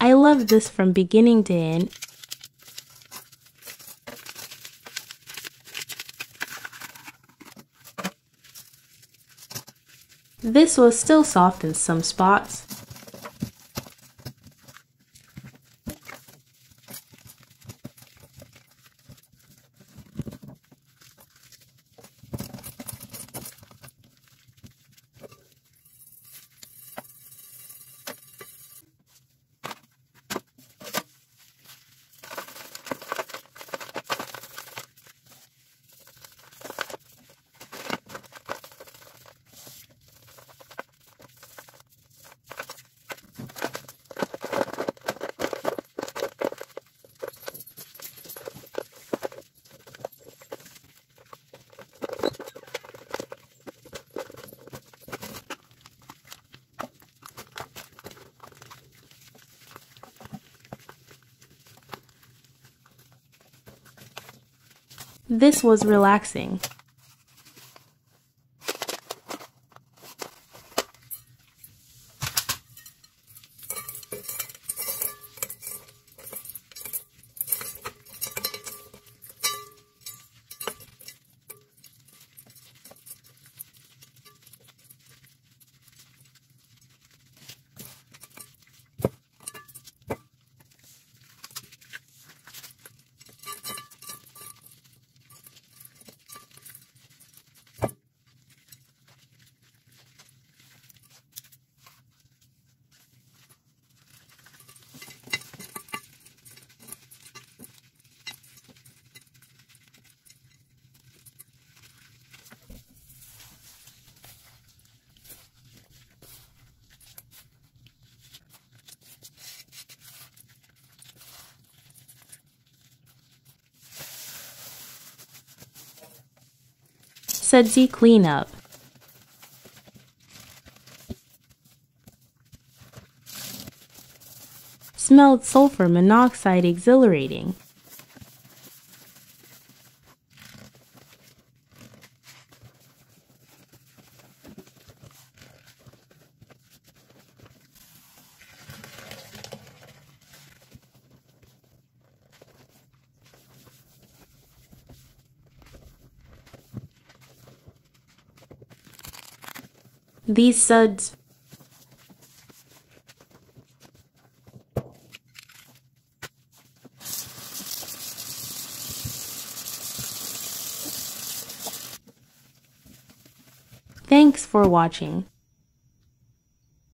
I love this from beginning to end. This was still soft in some spots. This was relaxing. Sudsy cleanup. Smelled sulfur monoxide exhilarating. These suds Thanks for watching.